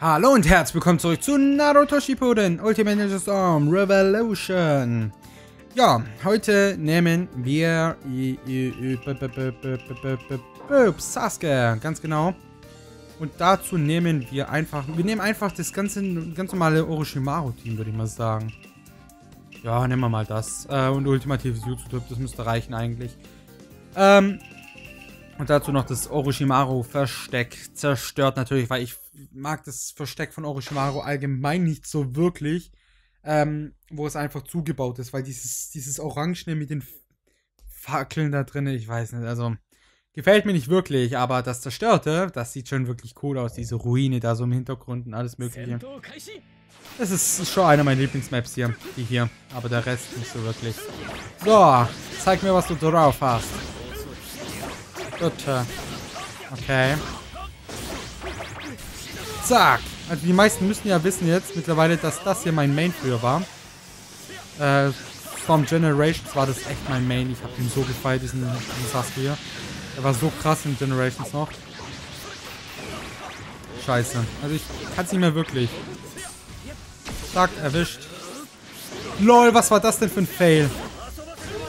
Hallo und herzlich willkommen zurück zu Naruto Shippuden Ultimate Ninja Storm Revolution. Ja, heute nehmen wir Sasuke, ganz genau. Und dazu nehmen wir einfach, wir nehmen einfach das ganze, ganz normale Orochimaru-Team, würde ich mal sagen. Ja, nehmen wir mal das. Äh, und ultimatives Jutsu-Typ, das müsste reichen eigentlich. Ähm, und dazu noch das Orochimaru-Versteck zerstört natürlich, weil ich mag das Versteck von Orochimaru allgemein nicht so wirklich, ähm, wo es einfach zugebaut ist, weil dieses, dieses Orangene mit den Fackeln da drin, ich weiß nicht, also gefällt mir nicht wirklich, aber das Zerstörte, das sieht schon wirklich cool aus, diese Ruine da so im Hintergrund und alles mögliche. Das ist schon einer meiner Lieblingsmaps hier, die hier, aber der Rest nicht so wirklich. So, zeig mir, was du drauf hast. Bitte. Okay. Zack. Also die meisten müssen ja wissen jetzt mittlerweile, dass das hier mein Main früher war. Äh, vom Generations war das echt mein Main. Ich habe ihn so gefeiert, diesen, diesen Sasuke. Der war so krass in Generations noch. Scheiße. Also ich kann es nicht mehr wirklich. Zack, erwischt. LOL, was war das denn für ein Fail?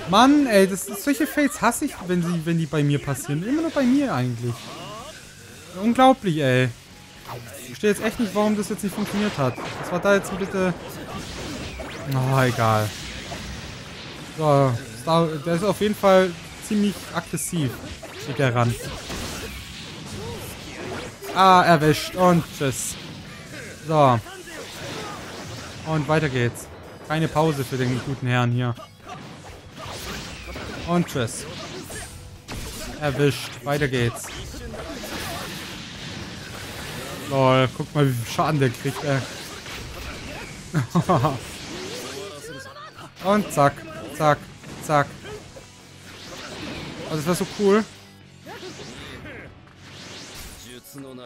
Mann, ey, das, solche Fails hasse ich, wenn, sie, wenn die bei mir passieren. Immer nur bei mir eigentlich. Unglaublich, ey. Ich verstehe jetzt echt nicht, warum das jetzt nicht funktioniert hat. Was war da jetzt bitte... Oh, egal. So, der ist auf jeden Fall ziemlich aggressiv. Geht der ran. Ah, erwischt. Und tschüss. So. Und weiter geht's. Keine Pause für den guten Herrn hier. Und tschüss. Erwischt. Weiter geht's. Lol, guck mal, wie viel Schaden der kriegt, ey. Und zack, zack, zack. Oh, das war so cool.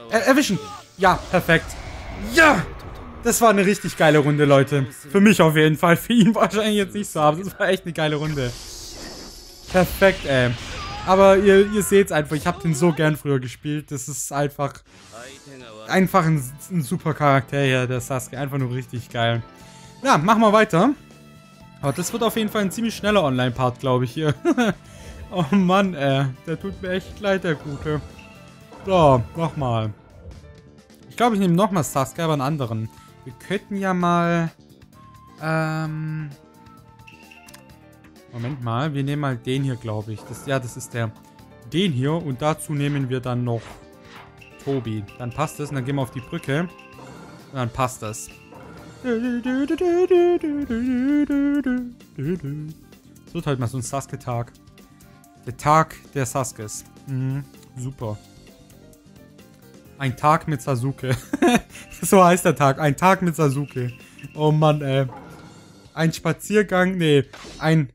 Er erwischen! Ja, perfekt. Ja! Das war eine richtig geile Runde, Leute. Für mich auf jeden Fall. Für ihn wahrscheinlich jetzt nicht so, aber das war echt eine geile Runde. Perfekt, ey. Aber ihr, ihr seht es einfach, ich habe den so gern früher gespielt. Das ist einfach einfach ein, ein, super Charakter hier, der Sasuke. Einfach nur richtig geil. Ja, machen wir weiter. Aber das wird auf jeden Fall ein ziemlich schneller Online-Part, glaube ich, hier. oh Mann, ey. Der tut mir echt leid, der Gute. So, nochmal. Ich glaube, ich nehme nochmal Sasuke, aber einen anderen. Wir könnten ja mal... Ähm... Moment mal, wir nehmen mal den hier, glaube ich. Das, ja, das ist der. Den hier und dazu nehmen wir dann noch Tobi. Dann passt es und dann gehen wir auf die Brücke. Und dann passt das. Es wird halt mal so ein Sasuke-Tag. Der Tag der Saskes. Mhm, super. Ein Tag mit Sasuke. so heißt der Tag. Ein Tag mit Sasuke. Oh Mann, ey. Ein Spaziergang, nee, ein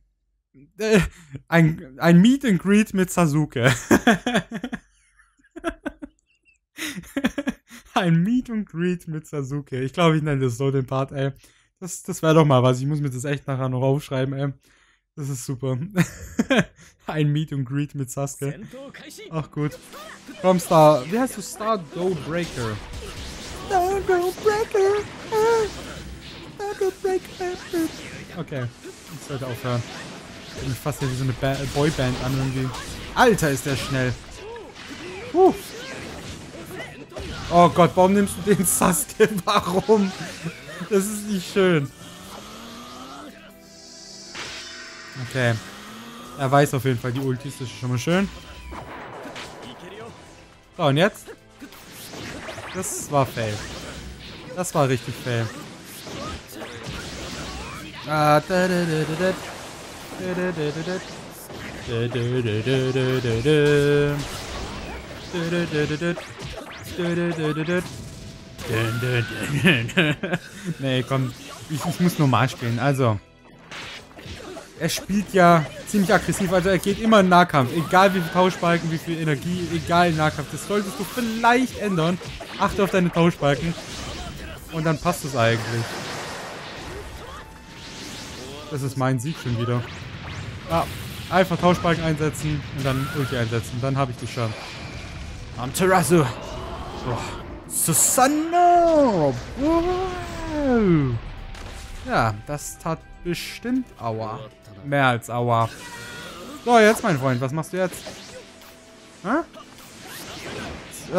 äh, ein, ein Meet and Greet mit Sasuke. ein Meet and Greet mit Sasuke. Ich glaube, ich nenne das so den Part, ey. Das, das wäre doch mal was. Ich muss mir das echt nachher noch aufschreiben, ey. Das ist super. ein Meet and Greet mit Sasuke. Ach gut. Komm, Star. Wie heißt du? Star Dough Breaker. Star Dough Breaker. Star Dough Breaker. Okay. Ich sollte aufhören. Ich fast ja so eine ba Boyband an irgendwie. Alter, ist der schnell. Puh. Oh Gott, warum nimmst du den Sasuke? Warum? Das ist nicht schön. Okay. Er weiß auf jeden Fall, die Ulti ist schon mal schön. So, und jetzt? Das war fail. Das war richtig fail. Ah, da, da, da, da, da. nee, komm. Ich, ich muss normal spielen. Also. Er spielt ja ziemlich aggressiv. Also er geht immer in Nahkampf. Egal wie viel Tauschbalken, wie viel Energie. Egal Nahkampf. Das solltest du vielleicht ändern. Achte auf deine Tauschbalken. Und dann passt es eigentlich. Das ist mein Sieg schon wieder. Ja, einfach Tauschbalken einsetzen und dann Ulti einsetzen. Dann habe ich die schon. Am Terrasso. So. Susanne! Wow. Ja, das tat bestimmt Aua. Mehr als Aua. So, jetzt, mein Freund, was machst du jetzt? Hä?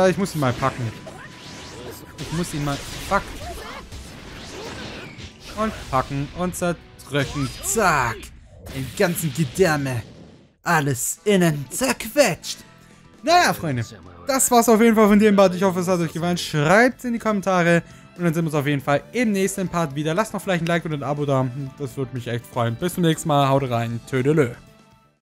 Ich muss ihn mal packen. Ich muss ihn mal... Fuck. Und packen und zerdrücken. Zack. Den ganzen Gedärme. Alles innen zerquetscht. Naja, Freunde. Das war's auf jeden Fall von dem Part. Ich hoffe, es hat euch gefallen. Schreibt es in die Kommentare. Und dann sehen wir uns auf jeden Fall im nächsten Part wieder. Lasst noch vielleicht ein Like und ein Abo da. Das würde mich echt freuen. Bis zum nächsten Mal. Haut rein. Tödelö.